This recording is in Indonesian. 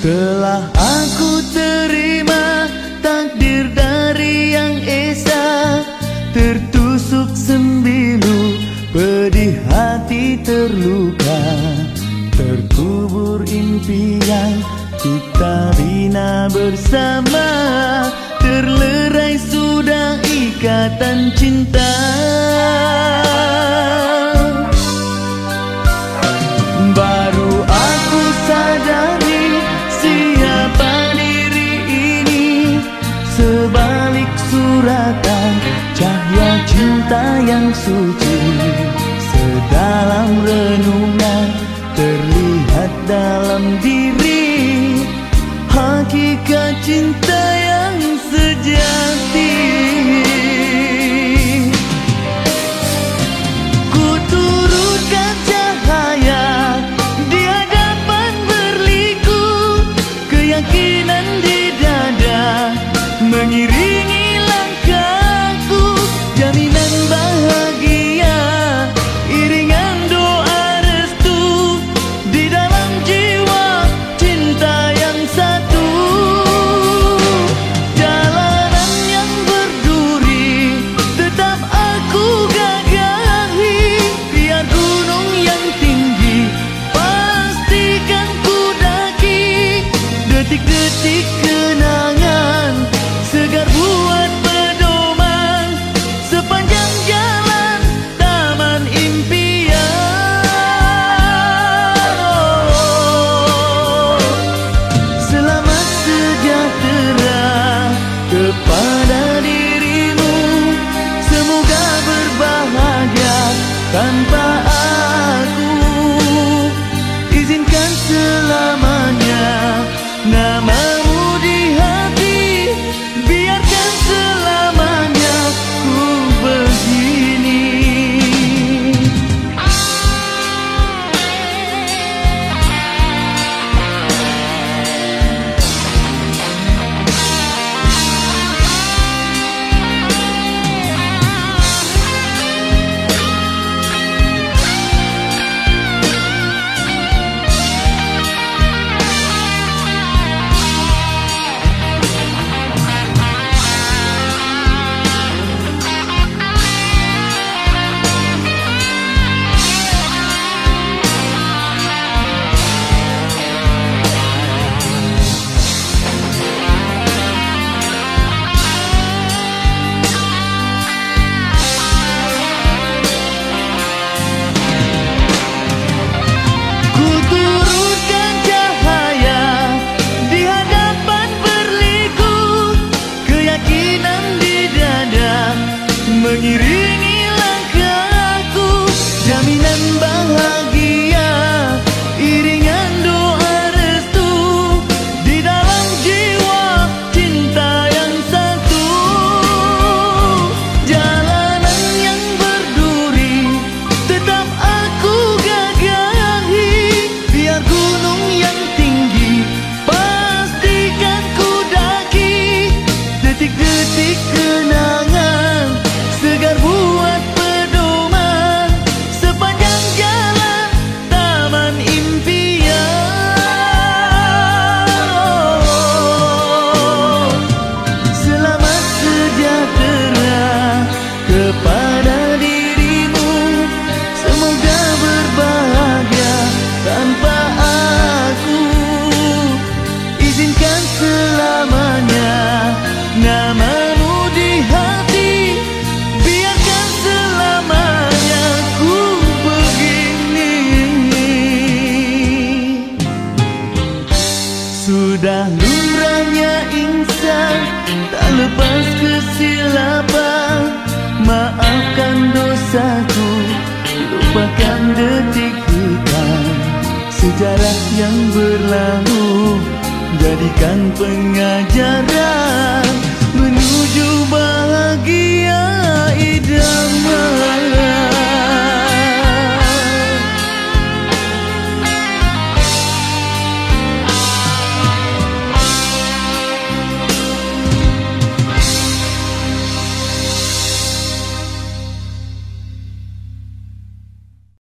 Telah aku terima takdir dari yang esa Tertusuk sembilu pedih hati terluka. Terkubur impian kita bina bersama Terlerai sudah ikatan cinta cinta yang mengiringi langkahku Jaminan bahagia iringan doa restu. Di dalam jiwa cinta yang satu. Jalanan yang berduri tetap aku gagahi. Biar gunung yang tinggi pastikan ku daki. Detik-detik kenangan Sudah lumrahnya insan Tak lepas kesilapan. Maafkan dosaku Lupakan detik kita. Sejarah yang berlalu Jadikan pengajaran Menuju bahagia